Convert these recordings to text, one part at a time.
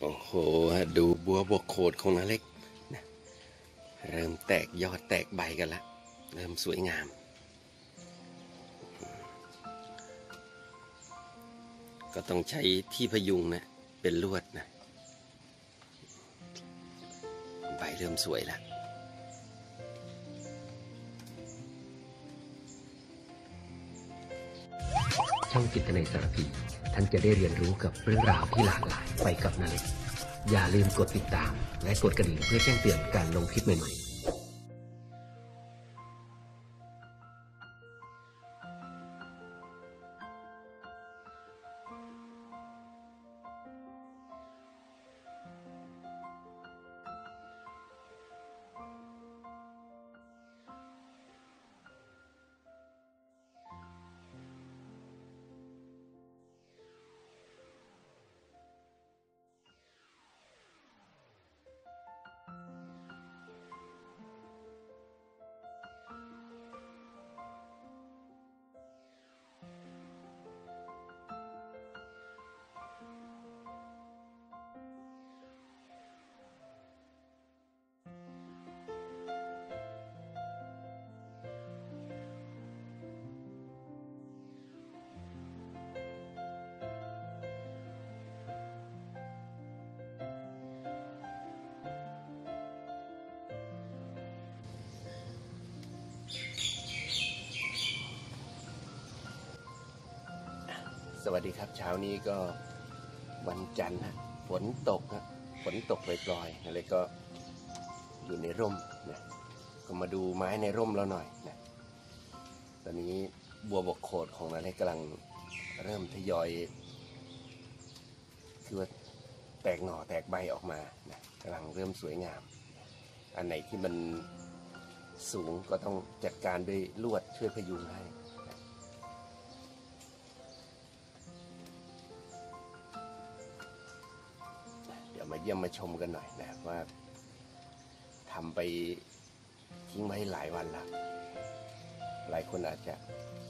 โอ้โห ดูบัวบกโขดของนาเล็กนะเริ่มแตกยอดแตกใบกันละ เริ่มสวยงาม ก็ต้องใช้ที่พยุงนะ เป็นลวดนะ ใบเริ่มสวยแล้วช่องจิตในสารพี ท่านจะได้เรียนรู้กับเรื่องราวที่หลากหลายไปกับนาเล็กอย่าลืมกดติดตาม และกดกระดิ่งเพื่อแจ้งเตือนการลงคลิปใหม่ๆ สวัสดีครับ เช้านี้ก็วันจันทร์ฮะฝนตกฮะฝนตกปล่อยๆอะไรก็อยู่ในร่มนะก็มาดูไม้ในร่มแล้วหน่อยนะตอนนี้บัวบกโขดของนาเล็กกำลังเริ่มทยอยคือว่าแตกหน่อแตกใบออกมานะกำลังเริ่มสวยงาม อันไหนที่มันสูงก็ต้องจัดการด้วยลวดช่วยพยุงให้ ยวมาเยี่ยมมาชมกันหน่อยนะว่าทำไปทิ้งไว้หลายวันแล้วหลายคนอาจจะ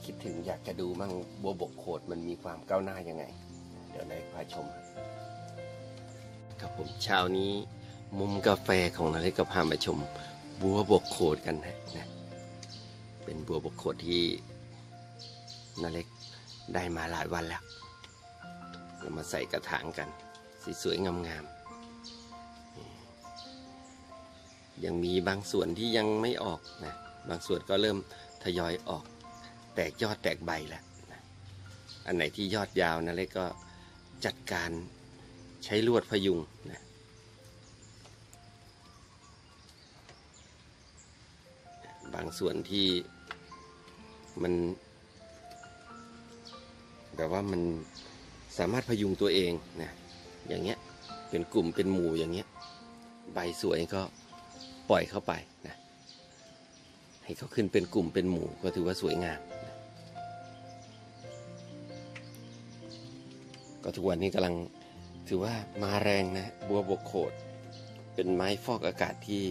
คิดถึงอยากจะดูมั่งบัวบกโขดมันมีความก้าวหน้ายังไง เดี๋ยวนายพาชม ครับผมเช้านี้ มุมกาแฟของนาเล็กก็พามาชม บัวบกโขดกันนะนะเป็นบัวบกโขดที่นาเล็กได้มาหลายวันแล้วเรามาใส่กระถางกันสสวยๆงามๆ ยังมีบางส่วนที่ยังไม่ออกนะบางส่วนก็เริ่มทยอยออก แตกยอดแตกใบแล้วนะอันไหนที่ยอดยาวนะเล็กก็จัดการใช้ลวดพยุงนะบางส่วนที่มันแบบว่ามันสามารถพยุงตัวเองนะอย่างเงี้ยเป็นกลุ่มเป็นหมู่อย่างเงี้ยใบสวยก็ ปล่อยเข้าไปนะให้เขาขึ้นเป็นกลุ่มเป็นหมู่ก็ถือว่าสวยงามนะก็ทุกวันนี้กำลังถือว่ามาแรงนะบัวบกโขด เป็นไม้ฟอกอากาศที่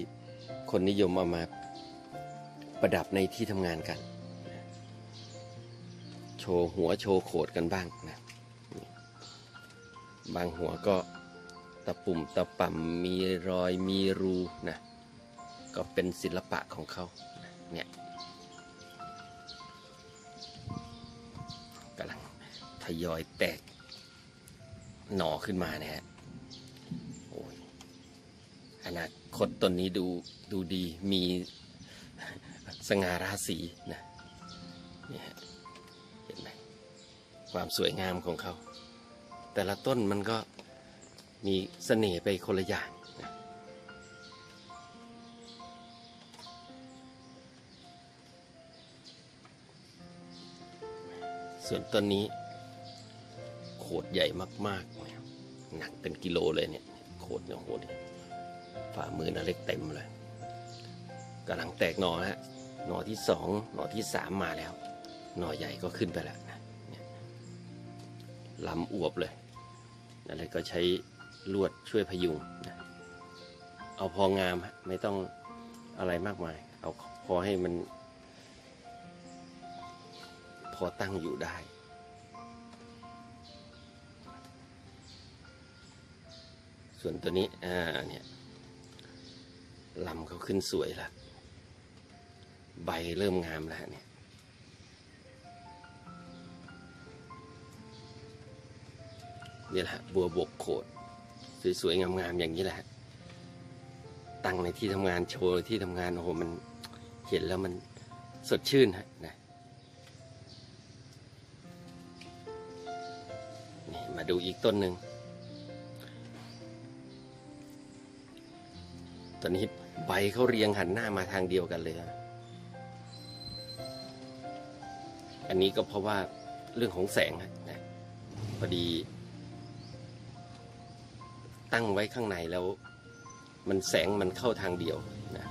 คนนิยมเอามาประดับในที่ทำงานกันนะโชว์หัวโชว์โขดกันบ้างนะบางหัวก็ตะปุ่มตะป่ำมีรอยมีรูนะ ก็เป็นศิลปะของเขาเนี่ยกำลังทยอยแตกหน่อขึ้นมานะฮะโอ้ยอนาคตต้นนี้ดูดูดีมีสง่าราศีนะเนี่ยฮะเห็นไหมความสวยงามของเขา แต่ละต้นมันก็มีเสน่ห์ไปคนละอย่าง ส่วนต้นนี้โขดใหญ่มากๆนะครับหนักเป็นกิโลเลยเนี่ย โขดเนี่ยโหดฝ่ามือนาเล็กเต็มเลยกำลังแตกหน่อฮะหน่อที่สองหน่อที่สามมาแล้ว หน่อใหญ่ก็ขึ้นไปแล้วนะลำอวบเลยอะไรก็ใช้ลวดช่วยพยุงนะเอาพองามไม่ต้องอะไรมากมาย เอาพอให้มัน พอตั้งอยู่ได้ ส่วนตัวนี้ อ่า เนี่ยลำเขาขึ้นสวยล้วใบเริ่มงามแล้วเนี่ย นี่แหละบัวบกโขด สวยๆ งามๆ อย่างนี้แหละ ตั้งในที่ทำงานโชว์ที่ทำงาน โอ้โห มันเห็นแล้วมันสดชื่นฮะนะ มาดูอีกต้นหนึ่งตอนนี้ใบเขาเรียงหันหน้ามาทางเดียวกันเลย อันนี้ก็เพราะว่าเรื่องของแสงนะพอดี ตั้งไว้ข้างในแล้ว มันแสงมันเข้าทางเดียวนะ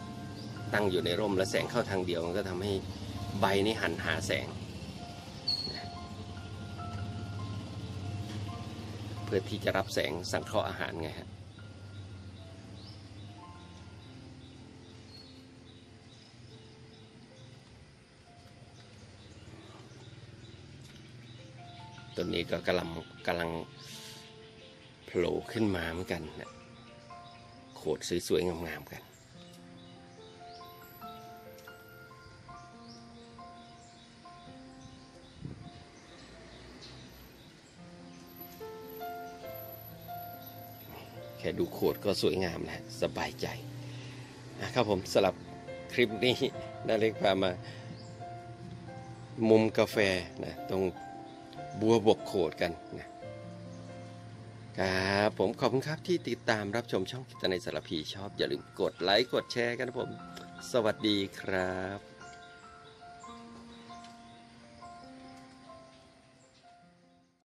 ตั้งอยู่ในร่มแล้วแสงเข้าทางเดียวมันก็ทำให้ใบนี่หันหาแสง พื่อที่จะรับแสงสังเคราะห์อาหารไงฮะต้นนี้ก็กำลังกำลังโผล่ขึ้นมาเหมือนกันนะโขดสวยๆงามๆกัน ค่ดูโขดก็สวยงามแล้วสบายใจนะครับผมสำหรับคลิปนี้นาเล็กพามา มุมกาแฟนะตรงบัวบกโขดกันนะครับผมขอบคุณครับที่ติดตามรับชมช่องกิตในสารพีชอบ อย่าลืมกดไลค์กดแชร์กันนะผม สวัสดีครับ